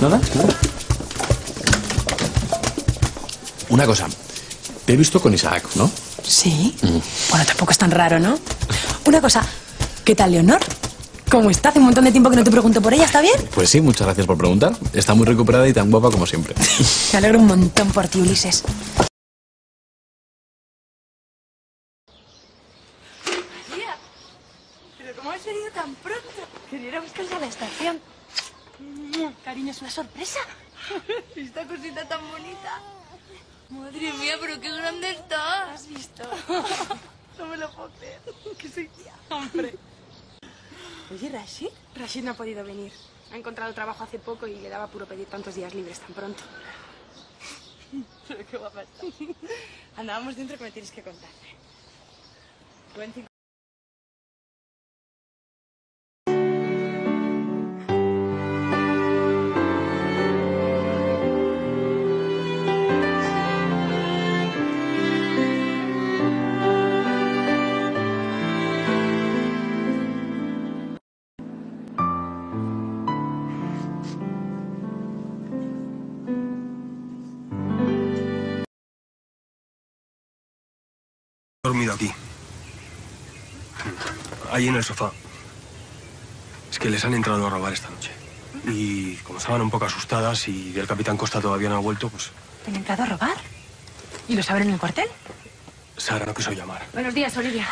Nada, nada. Una cosa. Te he visto con Isaac, ¿no? Sí. Bueno, tampoco es tan raro, ¿no? Una cosa. ¿Qué tal, Leonor? ¿Cómo está? Hace un montón de tiempo que no te pregunto por ella. ¿Está bien? Pues sí, muchas gracias por preguntar. Está muy recuperada y tan guapa como siempre. Me alegro un montón por ti, Ulises. ¿pero cómo has venido tan pronto? Quería ir a buscarte a la estación. Cariño, es una sorpresa. Esta cosita tan bonita. Madre mía, pero qué grande está. ¿Has visto? no me lo puedo creer. Qué sequía. Hombre. Oye, Rashid. Rashid no ha podido venir. Ha encontrado trabajo hace poco y le daba puro pedir tantos días libres tan pronto. Pero qué guapa está. Andábamos dentro que me tienes que contar. Buen 5 dormido aquí. Ahí en el sofá. Es que les han entrado a robar esta noche. Y como estaban un poco asustadas y el capitán Costa todavía no ha vuelto, pues ¿Te han entrado a robar? ¿Y lo saben en el cuartel? Sara no quiso llamar. Buenos días, Olivia.